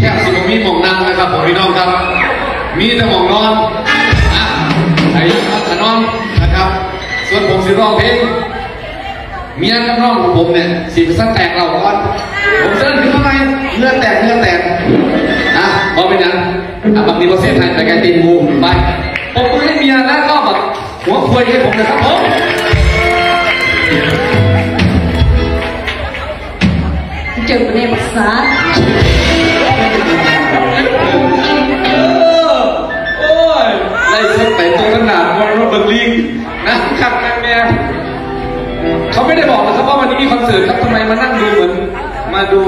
แทบสิบมีหมองนั่งนะครับผมพี่น้องครับ มีแต่หมองนอนอะไอ้พัฒนอนนะครับ ส่วนผมสิร้องเพลงเมียกับน้องของผมเนี่ยสิบสั้นแตกเราก่อนผมเส้นขึ้นมาไมเนื้อแตกเนื้อแตกอะพอเป็นยังอะบางทีก็เส้นไทยแต่แกตีงูไปผมมือให้เมียแล้วก็แบบหัวควยให้ผมนะครับผมเจอเด็นภาษา ไล่สดแต่ตรงขนาดวันรถเบิร์ลิงนะครับแม่แม่เขาไม่ได้บอกนะครับว่าวันนี้มีคอนเสิร์ตครับทำไมมานั่งดูเหมือนมาดู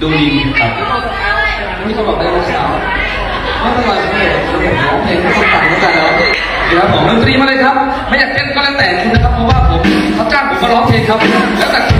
ดูดีครับนี่เขาบอกได้ว่าเช้าไม่เป็นไรไม่เป็นไรร้องเพลงให้คนฟังแล้วกันแล้วเดี๋ยวผมดนตรีมาเลยครับ ไม่อยากเต้นก็แล้วแต่คุณนะครับเพราะว่าผมเขาจ้างผมมาร้องเพลงครับแล้วแต่